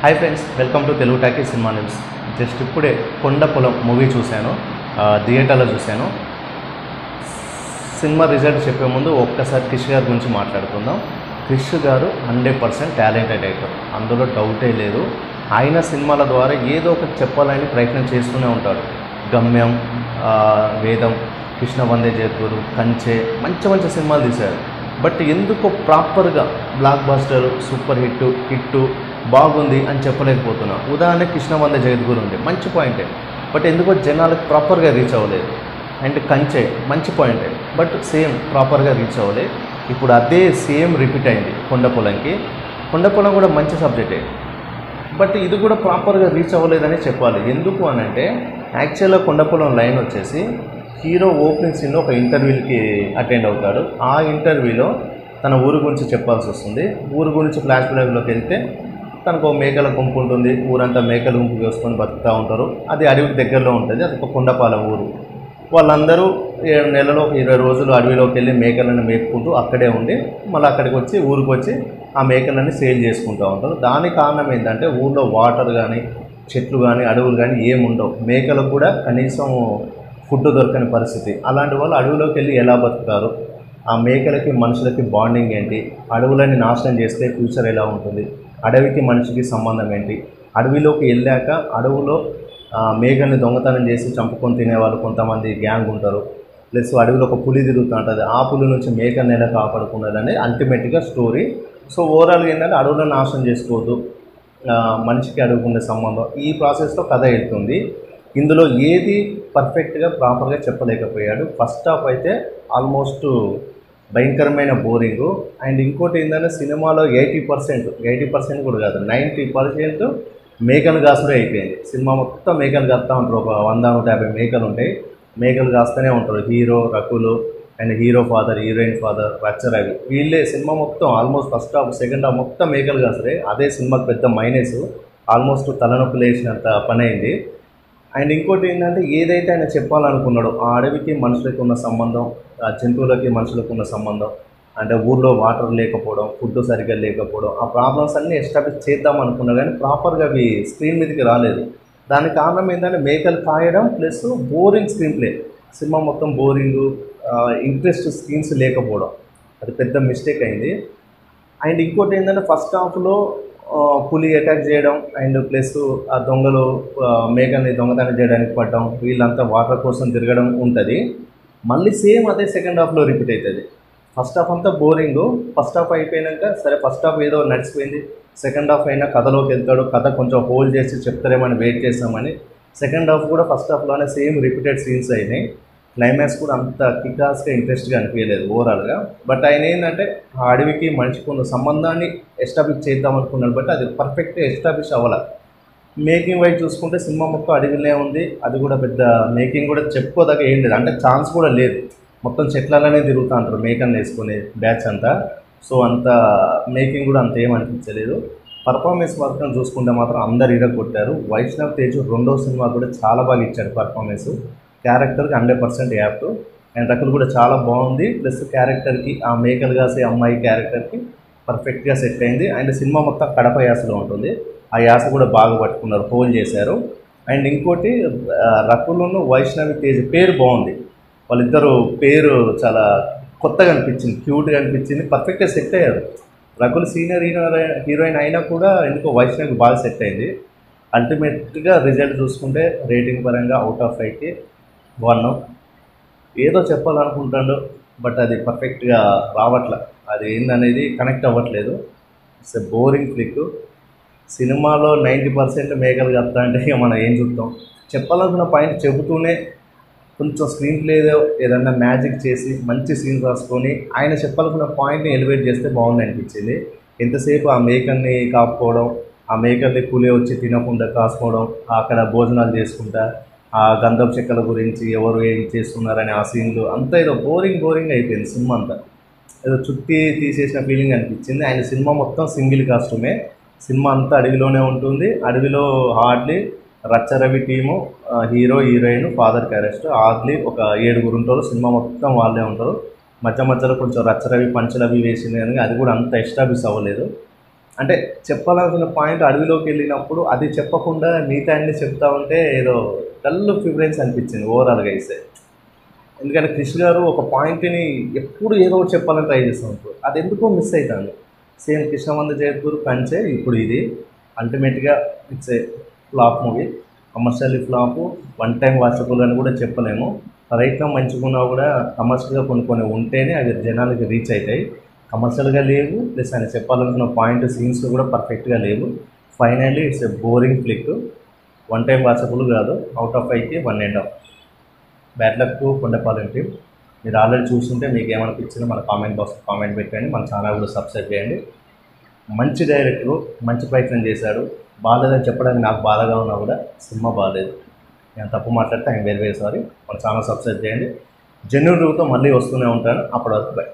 Hi friends welcome to Telugu talkie cinema news just ఇప్పుడే కొండ పొలం movie చూశాను థియేటర్లో చూశాను. సినిమా రిజల్ట్ చెప్పే ముందు ఒక్కసారి క్రిష్ గారి గురించి మాట్లాడుకుందాం. క్రిష్ గారు హండ్రెడ్ పర్సెంట్ టాలెంటెడ్ యాక్టర్ అందులో డౌటే లేదు. ఆయన సినిమాల ద్వారా ఏదో ఒకటి చెప్పాలని ప్రయత్నం చేస్తూనే ఉంటాడు. గమ్యం వేదం కృష్ణ వందే జయద్గురు కంచె మంచి మంచి సినిమాలు తీశారు. బట్ ఎందుకో ప్రాపర్గా blockbuster super hit hit బాగుంది అని చెప్పలేకపోతున్నా. ఉదాహరణకి కృష్ణవంద జగద్గురు ఉంది మంచి పాయింటే బట్ ఎందుకో జనాలకు ప్రాపర్గా రీచ్ అవ్వలేదు. అండ్ కంచె మంచి పాయింటే బట్ సేమ్ ప్రాపర్గా రీచ్ అవ్వలేదు. ఇప్పుడు అదే సేమ్ రిపీట్ అయింది కొండపొలంకి. కొండపొలం కూడా మంచి సబ్జెక్టే బట్ ఇది కూడా ప్రాపర్గా రీచ్ అవ్వలేదని చెప్పాలి. ఎందుకు అని అంటే యాక్చువల్గా కొండపొలం లైన్ వచ్చేసి హీరో ఓపెనింగ్ సీన్లో ఒక ఇంటర్వ్యూకి అటెండ్ అవుతాడు. ఆ ఇంటర్వ్యూలో తన ఊరు గురించి చెప్పాల్సి వస్తుంది. ఊరు గురించి ఫ్లాష్ బ్యాక్లోకి వెళ్తే తనకు మేకల గుంపు ఉంటుంది. ఊరంతా మేకల గుంపు వేసుకొని బతుకుతూ ఉంటారు. అది అడవికి దగ్గరలో ఉంటుంది. అది ఒక కొండపాల ఊరు. వాళ్ళందరూ ఏడు నెలలో ఇరవై రోజులు అడవిలోకి వెళ్ళి మేకలను మేపుకుంటూ అక్కడే ఉండి మళ్ళీ అక్కడికి వచ్చి ఊరికి వచ్చి ఆ మేకలని సేల్ చేసుకుంటూ ఉంటారు. దానికి కారణం ఏంటంటే ఊళ్ళో వాటర్ కానీ చెట్లు కానీ అడవులు కానీ ఏముండవు మేకలకు కూడా కనీసం ఫుడ్ దొరకని పరిస్థితి. అలాంటి వాళ్ళు అడవిలోకి వెళ్ళి ఎలా బతుకుతారు? ఆ మేకలకి మనుషులకి బాండింగ్ ఏంటి? అడవులని నాశనం చేస్తే ఫ్యూచర్ ఎలా ఉంటుంది? అడవికి మనిషికి సంబంధం ఏంటి? అడవిలోకి వెళ్ళాక అడవులో ఆ, దొంగతనం చేసి చంపుకొని తినేవాళ్ళు కొంతమంది గ్యాంగ్ ఉంటారు. ప్లస్ అడవిలో ఒక పులి తిరుగుతూ ఉంటుంది. ఆ పులి నుంచి మేకల్ని ఎలా అనేది అల్టిమేట్గా స్టోరీ సో ఓవరాల్గా ఏంటంటే అడవులను నాశనం చేసుకోవద్దు. మనిషికి అడుగుకునే సంబంధం. ఈ ప్రాసెస్లో కథ వెళ్తుంది. ఇందులో ఏది పర్ఫెక్ట్గా ప్రాపర్గా చెప్పలేకపోయాడు. ఫస్ట్ హాఫ్ అయితే ఆల్మోస్ట్ భయంకరమైన బోరింగ్. అండ్ ఇంకోటి ఏంటంటే సినిమాలో ఎయిటీ పర్సెంట్ ఎయిటీ పర్సెంట్ కూడా కాదు నైంటీ పర్సెంట్ మేకలు కాసుడే అయిపోయింది. సినిమా మొత్తం మేకలు కాస్తూ ఉంటారు. ఒక వంద నూట యాభై మేకలు ఉంటాయి. మేకలు కాస్తూనే ఉంటారు. Hero Rakul and hero father heroine father Racha Ravi వీళ్ళే సినిమా మొత్తం almost first half second half మొత్తం మేకలు కాసరే అదే సినిమాకి పెద్ద మైనస్. ఆల్మోస్ట్ తలనొప్పి లేచినంత పని అయింది. అండ్ ఇంకోటి ఏంటంటే ఏదైతే ఆయన చెప్పాలనుకున్నాడో ఆ అడవికి మనుషులకి ఉన్న సంబంధం ఆ జంతువులకి మనుషులకు ఉన్న సంబంధం అంటే ఊర్లో వాటర్ లేకపోవడం ఫుడ్ సరిగ్గా లేకపోవడం ఆ ప్రాబ్లమ్స్ అన్నీ ఎస్టాబ్లిష్ చేద్దాం అనుకున్నాడు కానీ ప్రాపర్గా అవి స్క్రీన్ మీదకి రాలేదు. దానికి కారణం ఏంటంటే మేకలు కాయడం plus boring screen play. Cinema మొత్తం బోరింగ్ ఇంట్రెస్ట్ స్క్రీన్స్ లేకపోవడం. అది పెద్ద మిస్టేక్ అయింది. అండ్ ఇంకోటి ఏంటంటే ఫస్ట్ హాఫ్లో పులి అటాక్ చేయడం అండ్ ప్లస్ ఆ దొంగలు మేఘని మేకల్ని దొంగతనం చేయడానికి పడడం వీళ్ళంతా వాటర్ కోసం తిరగడం ఉంటుంది. మళ్ళీ సేమ్ అదే సెకండ్ హాఫ్లో రిపీట్ అవుతుంది ఫస్ట్ హాఫ్ అంతా బోరింగ్. ఫస్ట్ హాఫ్ అయిపోయినాక సరే ఫస్ట్ హాఫ్ ఏదో నడిచిపోయింది. సెకండ్ హాఫ్ అయినా కథలోకి వెళ్తాడు. కథ కొంచెం హోల్డ్ చేసి చెప్తారేమని వెయిట్ చేస్తామని. సెకండ్ హాఫ్ కూడా ఫస్ట్ హాఫ్లోనే సేమ్ రిపీటెడ్ సీన్స్ అయినాయి. క్లైమాక్స్ కూడా అంత కికాస్గా ఇంట్రెస్ట్గా అనిపించలేదు ఓవరాల్గా బట్ ఆయన ఏంటంటే ఆ అడవికి మనిషికి ఉన్న సంబంధాన్ని ఎస్టాబ్లిష్ చేద్దాం అనుకున్నాడు. బట్ అది పర్ఫెక్ట్గా ఎస్టాబ్లిష్ అవ్వాలి. మేకింగ్ వైజ్ చూసుకుంటే సినిమా మొత్తం అడవిలో ఉంది. అది కూడా పెద్ద మేకింగ్ కూడా చెప్పుకోదాకా ఏం లేదు. అంటే ఛాన్స్ కూడా లేదు. మొత్తం చెట్లలోనే తిరుగుతూ ఉంటారు మేకన్ వేసుకునే బ్యాచ్ అంతా. సో అంత మేకింగ్ కూడా అంత ఏం అనిపించలేదు. పర్ఫార్మెన్స్ మాత్రం చూసుకుంటే మాత్రం అందరు ఇరగొట్టారు. వైష్ణవ్ తేజ్ రెండో సినిమా కూడా చాలా బాగా ఇచ్చాడు పర్ఫార్మెన్స్ క్యారెక్టర్కి hundred percent apt and Rakul కూడా చాలా బాగుంది. ప్లస్ క్యారెక్టర్కి ఆ మేకలు కాసే అమ్మాయి క్యారెక్టర్కి పర్ఫెక్ట్గా సెట్ అయింది. అండ్ సినిమా మొత్తం కడప యాసలో ఉంటుంది. ఆ యాస కూడా బాగా పట్టుకున్నారు హోల్ చేశారు. అండ్ ఇంకోటి ఆ, రకులును వైష్ణవి తేజ్ పేరు బాగుంది. వాళ్ళిద్దరు పేరు చాలా కొత్తగా అనిపించింది క్యూట్గా అనిపించింది పర్ఫెక్ట్గా సెట్ అయ్యారు. రకుల్ సీనియర్ హీరోయిన్ హీరోయిన్ అయినా కూడా ఎందుకో వైష్ణవికి బాగా సెట్ అయింది. అల్టిమేట్గా రిజల్ట్ చూసుకుంటే రేటింగ్ పరంగా అవుట్ ఆఫ్ అయితే వన్ ఏదో చెప్పాలనుకుంటాడు బట్ అది పర్ఫెక్ట్గా రావట్లే. అది ఏందనేది కనెక్ట్ అవ్వట్లేదు. ఇట్స్ ఎ బోరింగ్ ఫ్లిక్ సినిమాలో నైంటీ పర్సెంట్ మేకలు కప్తా అంటే ఇక మనం ఏం చూస్తాం చెప్పాలనుకున్న పాయింట్ చెబుతూనే కొంచెం స్క్రీన్ ప్లేదో ఏదన్నా మ్యాజిక్ చేసి మంచి సీన్ రాసుకొని ఆయన చెప్పాలనుకున్న పాయింట్ని ఎలివేట్ చేస్తే బాగుంది అనిపించింది. ఎంతసేపు ఆ మేకల్ని కాపుకోవడం ఆ మేకల్ని కూలే వచ్చి తినకుండా కాసుకోవడం అక్కడ భోజనాలు చేసుకుంటా ఆ గంధం చెక్కల గురించి ఎవరు ఏం చేస్తున్నారని ఆ సీన్లు అంతా ఏదో బోరింగ్ బోరింగ్ అయిపోయింది సినిమా అంతా. ఏదో చుట్టి తీసేసిన ఫీలింగ్ అనిపించింది. ఆయన సినిమా మొత్తం సింగిల్ కాస్ట్యూమే సినిమా అంతా అడవిలోనే ఉంటుంది. అడవిలో hardly Racha Ravi team hero heroine father క్యారెస్ట్ hardly ఒక ఏడుగురు ఉంటారు. సినిమా మొత్తం వాళ్ళే ఉంటారు. మధ్య మధ్యలో కొంచెం రచ్చరవి పంచలవి వేసింది కానీ అది కూడా అంత ఎస్టాబ్లిష్ అవ్వలేదు. అంటే చెప్పాలనుకున్న పాయింట్ అడవిలోకి వెళ్ళినప్పుడు అది చెప్పకుండా మిగతా అన్ని చెప్తా ఉంటే ఏదో డల్ ఫివరెన్స్ అనిపించింది ఓవరాల్గా అయితే. ఎందుకంటే కృష్ణ గారు ఒక పాయింట్ని ఎప్పుడు ఏదో ఒకటి చెప్పాలని ట్రై చేస్తూ ఉంటారు అది ఎందుకో మిస్ అవుతాను సేమ్ కృష్ణమంద జయపూర్ కంచే ఇప్పుడు ఇది. అల్టిమేట్గా it's a flop movie commercial flop one time watchable అని కూడా చెప్పలేము. రైట్లో మంచిగున్నా కూడా కమర్షియల్గా కొన్ని కొన్ని ఉంటేనే అవి జనాలకి రీచ్ అవుతాయి. కమర్షియల్గా లేవు. ప్లస్ ఆయన చెప్పాలనుకున్న పాయింట్ సీన్స్ కూడా పర్ఫెక్ట్గా లేవు. Finally it's a boring flick one time watchable కాదు. అవుట్ ఆఫ్ ఫైవ్కి one and half bad luck Kondapalem team మీరు ఆల్రెడీ చూస్తుంటే మీకు ఏమనిపించిందో మన కామెంట్ బాక్స్ కామెంట్ పెట్టండి. మన ఛానల్ కూడా సబ్స్క్రైబ్ చేయండి. మంచి డైరెక్టర్ మంచి ప్రయత్నం చేశాడు. బాగాలేదని చెప్పడానికి నాకు బాధగా ఉన్నా కూడా సినిమా బాగాలేదు. నేను తప్పు మాట్లాడితే ఆయన వేరు వేరు సారీ. మన ఛానల్ సబ్స్క్రైబ్ చేయండి. జెన్యున్ రివ్యూతో మళ్ళీ వస్తూనే ఉంటాను. అప్పటి వరకు బై